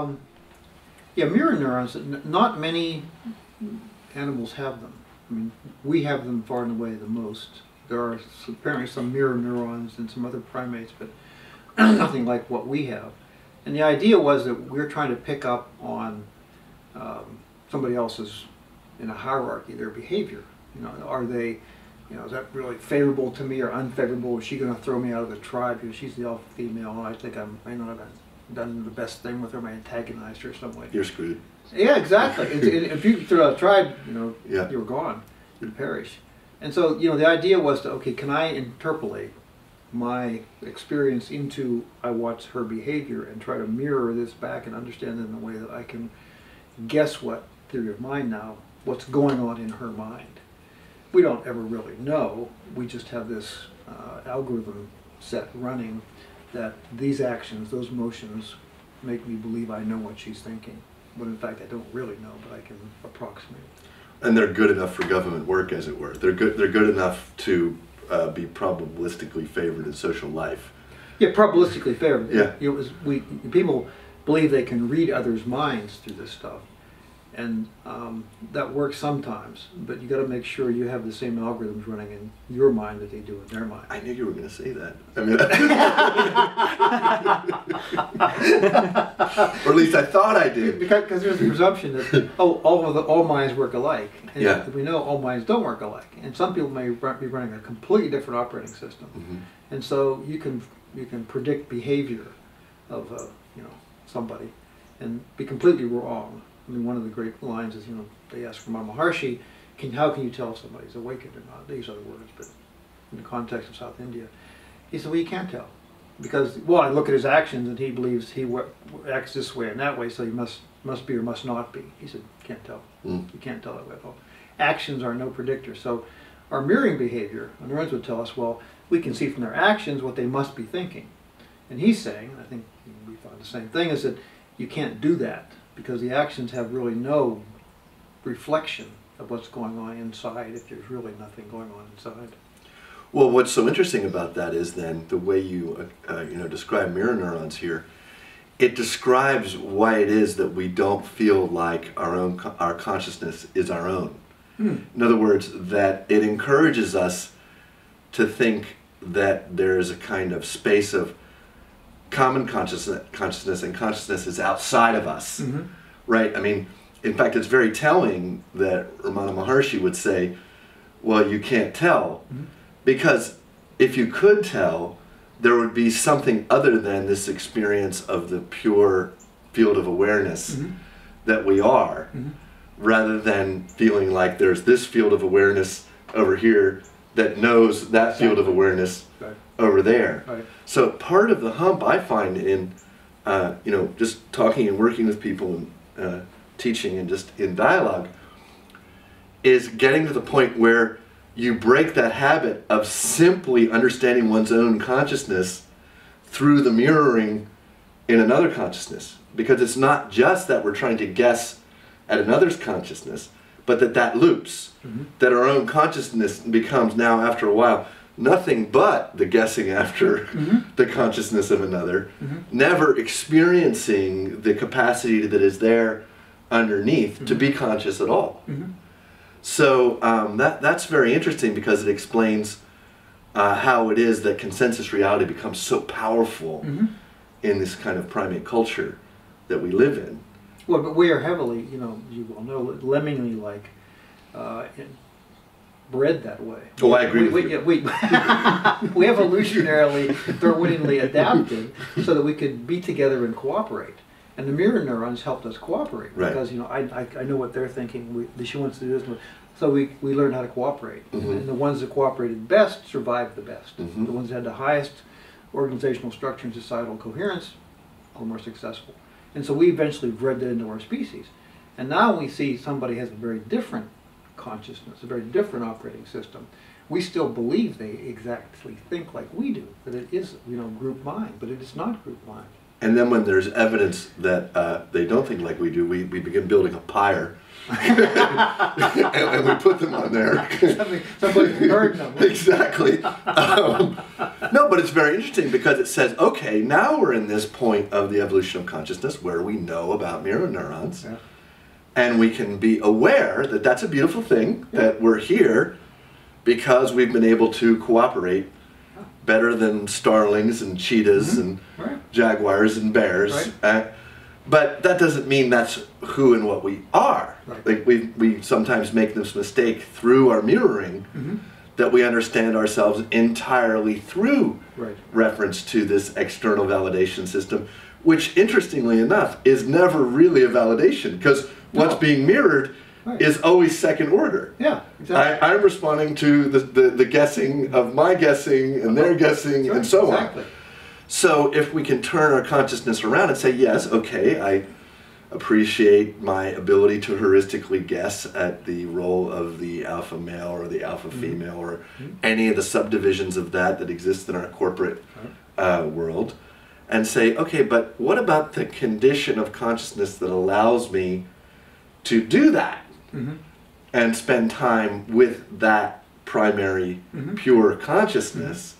Um, yeah, mirror neurons. Not many animals have them. I mean, we have them far and away the most. There are apparently some mirror neurons in some other primates, but nothing like what we have. And the idea was that we're trying to pick up on um, somebody else's in a hierarchy, their behavior. You know, are they, you know, is that really favorable to me or unfavorable? Is she going to throw me out of the tribe because she's the alpha female? And I think I'm, I know I've done the best thing with her. I antagonized her some way. You're screwed. Yeah, exactly. It's, it, if you threw out a tribe, you know, Yeah. you were gone. You'd perish. And so, you know, the idea was to, okay, can I interpolate my experience into I watch her behavior and try to mirror this back and understand it in a way that I can guess what theory of mind now, what's going on in her mind. We don't ever really know. We just have this uh, algorithm set running that these actions, those motions, make me believe I know what she's thinking. But in fact, I don't really know, but I can approximate. And they're good enough for government work, as it were. They're good. They're good enough to uh, be probabilistically favored in social life. Yeah, probabilistically favored. Yeah. It was we people believe they can read others' minds through this stuff, and um, that works sometimes. But you got to make sure you have the same algorithms running in your mind that they do in their mind. I knew you were going to say that. I mean, or at least I thought I did. Because cause there's a presumption that oh all of the all minds work alike, and Yeah. we know all minds don't work alike, and some people may be running a completely different operating system, Mhm. and so you can you can predict behavior of uh, you know somebody, and be completely wrong. I mean, one of the great lines is you know they ask Ramana Maharshi, can how can you tell if somebody's awakened or not? These are the words, but in the context of South India, he said, well, you can't tell because well, I look at his actions and he believes he acts this way and that way, so he must must be or must not be. He said, can't tell. Mm. You can't tell that way at all. Actions are no predictor. So our mirroring behavior, our neurons would tell us, well, we can see from their actions what they must be thinking. And he's saying, and I think we found the same thing, is that you can't do that because the actions have really no reflection of what's going on inside if there's really nothing going on inside. Well, what's so interesting about that is then the way you uh, uh, you know describe mirror neurons here. It describes why it is that we don't feel like our own our consciousness is our own. In other words, that it encourages us to think that there is a kind of space of common consciousness, consciousness and consciousness is outside of us, Mhm. right? I mean, in fact, it's very telling that Ramana Maharshi would say, "Well, you can't tell," because if you could tell, there would be something other than this experience of the pure field of awareness Mhm. that we are, Mhm. rather than feeling like there's this field of awareness over here that knows that field of awareness Right. over there. Right. So part of the hump I find in, uh, you know, just talking and working with people and uh, teaching and just in dialogue is getting to the point where you break that habit of simply understanding one's own consciousness through the mirroring in another consciousness. Because it's not just that we're trying to guess at another's consciousness, but that that loops, mm-hmm. that our own consciousness becomes now after a while nothing but the guessing after mm-hmm. the consciousness of another, mm-hmm. never experiencing the capacity that is there underneath to be conscious at all. So um, that that's very interesting because it explains uh, how it is that consensus reality becomes so powerful in this kind of primate culture that we live in. Well, but we are heavily, you know, you well know, lemmingly like uh, bred that way. Oh, I agree we, with we, you. We, we evolutionarily, Darwinianly adapted so that we could be together and cooperate. And the mirror neurons helped us cooperate Right. because, you know, I, I, I know what they're thinking. We, she wants to do this. So we, we learned how to cooperate. Mhm. And the ones that cooperated best survived the best. Mhm. The ones that had the highest organizational structure and societal coherence were more successful. And so we eventually bred that into our species. And now we see somebody has a very different consciousness, a very different operating system. We still believe they exactly think like we do, that it is, you know, group mind, but it is not group mind. And then when there's evidence that uh, they don't think like we do, we, we begin building a pyre. and, and we put them on there. Somebody heard them. exactly. Um, no, but it's very interesting because it says, okay, now we're in this point of the evolution of consciousness where we know about mirror neurons, Yeah. and we can be aware that that's a beautiful thing that we're here because we've been able to cooperate better than starlings and cheetahs and Right. jaguars and bears. Right. Uh, but that doesn't mean that's who and what we are. Right. Like we we sometimes make this mistake through our mirroring Mm-hmm. that we understand ourselves entirely through reference to this external validation system, which interestingly enough is never really a validation because what's being mirrored Right. is always second order. Yeah, exactly. I, I'm responding to the, the, the guessing of my guessing and their guessing That's and so right, on. exactly. So if we can turn our consciousness around and say, yes, okay, I appreciate my ability to heuristically guess at the role of the alpha male or the alpha Mm-hmm. female or any of the subdivisions of that that exist in our corporate uh, world, and say, okay, but what about the condition of consciousness that allows me to do that Mhm. and spend time with that primary Mhm. pure consciousness?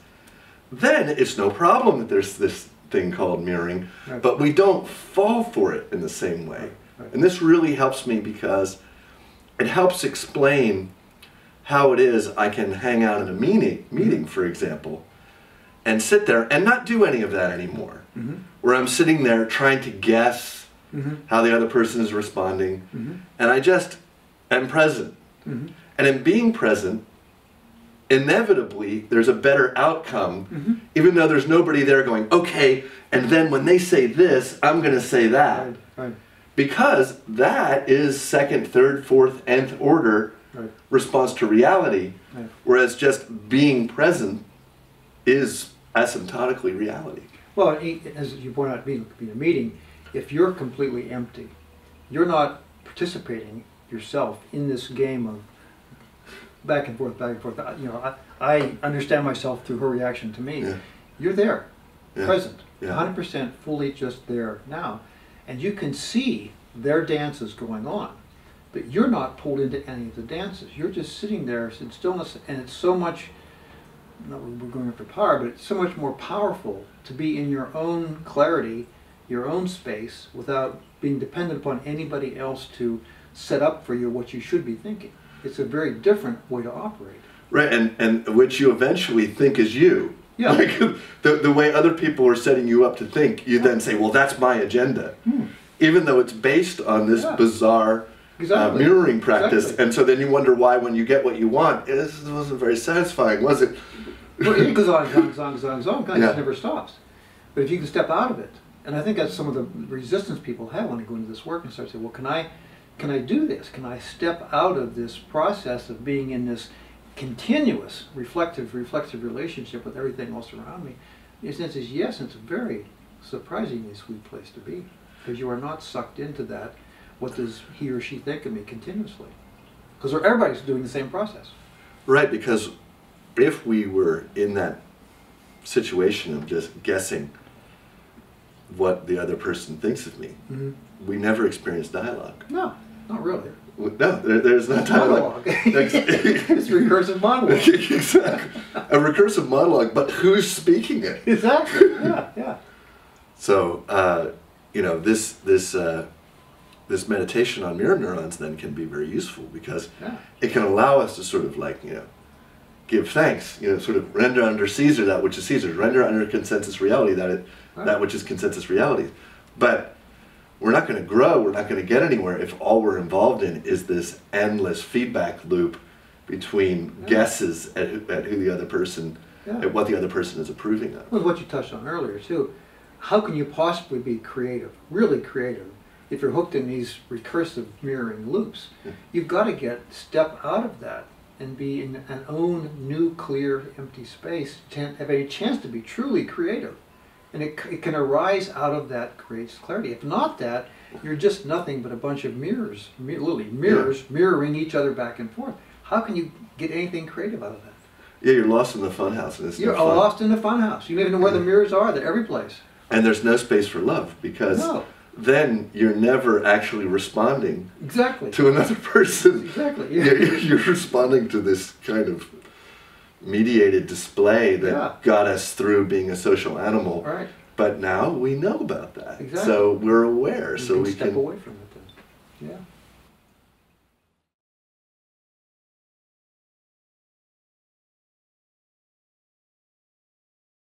then it's no problem that there's this thing called mirroring, Right. but we don't fall for it in the same way. Right, right. And this really helps me because it helps explain how it is I can hang out in a meeting, meeting for example, and sit there and not do any of that anymore. Mhm. Where I'm sitting there trying to guess Mhm. how the other person is responding, Mhm. and I just am present. Mhm. And in being present, inevitably there's a better outcome, Mhm. even though there's nobody there going, okay, and then when they say this, I'm going to say that. Right, right, Because that is second, third, fourth, nth order right, response to reality, whereas just being present is asymptotically reality. Well, as you point out, being, being a meeting, if you're completely empty, you're not participating yourself in this game of back and forth, back and forth. You know, I, I understand myself through her reaction to me. Yeah. You're there, Yeah. present, Yeah. 100% fully just there now. And you can see their dances going on, but you're not pulled into any of the dances. You're just sitting there in stillness, and it's so much not we're going after power, but it's so much more powerful to be in your own clarity, your own space, without being dependent upon anybody else to set up for you what you should be thinking. It's a very different way to operate. Right, and, and which you eventually think is you. Yeah. Like the, the way other people are setting you up to think, you then say, well, that's my agenda. Even though it's based on this Hmm. Yeah. bizarre uh, mirroring practice. Exactly. And so then you wonder why, when you get what you want, this wasn't very satisfying, was it? Well, it goes on, on, on, goes on, kind Yeah. of never stops. But if you can step out of it, and I think that's some of the resistance people have when they go into this work and start saying, well, can I, can I do this? Can I step out of this process of being in this continuous reflective, reflexive relationship with everything else around me? The sense is yes, it's a very surprisingly sweet place to be because you are not sucked into that. What does he or she think of me continuously? Because everybody's doing the same process. Right, because if we were in that situation of just guessing what the other person thinks of me, Mm-hmm. we never experience dialogue. No, not really. No, there, there's not dialogue. monologue. it's recursive monologue. exactly. A recursive monologue, but who's speaking it? Exactly. Yeah, yeah. So, uh, you know, this this uh, this meditation on mirror neurons then can be very useful because Yeah. it can allow us to sort of like you know give thanks, you know, sort of render under Caesar that which is Caesar's, render under consensus reality that it Right. that which is consensus reality. But we're not going to grow. We're not going to get anywhere if all we're involved in is this endless feedback loop between Yeah. guesses at, who- at who the other person, Yeah. at what the other person is approving of. Well, what you touched on earlier too. How can you possibly be creative, really creative, if you're hooked in these recursive mirroring loops? Yeah. You've got to get step out of that and be in an own new, clear, empty space. To have a chance to be truly creative, and it, it can arise out of that creates clarity. If not that, you're just nothing but a bunch of mirrors, mi- literally mirrors mirroring each other back and forth. How can you get anything creative out of that? Yeah, you're lost in the funhouse, and it's no You're fun. lost in the funhouse. You don't even know where the mirrors are. They're every place. and there's no space for love because No. then you're never actually responding Exactly. to another person. Exactly. You're, you're- you're responding to this kind of mediated display that Yeah. got us through being a social animal. Right. But now we know about that. Exactly. So we're aware. You so can we step can. away from it then. Yeah.